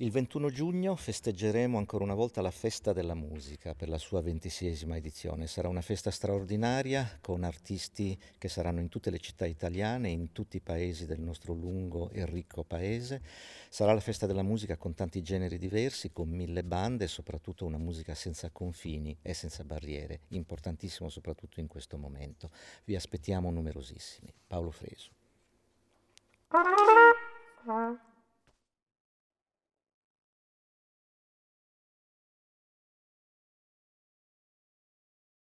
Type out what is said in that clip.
Il 21 giugno festeggeremo ancora una volta la Festa della Musica per la sua ventisesima edizione. Sarà una festa straordinaria con artisti che saranno in tutte le città italiane, in tutti i paesi del nostro lungo e ricco paese. Sarà la Festa della Musica con tanti generi diversi, con mille bande e soprattutto una musica senza confini e senza barriere, importantissimo soprattutto in questo momento. Vi aspettiamo numerosissimi. Paolo Fresu.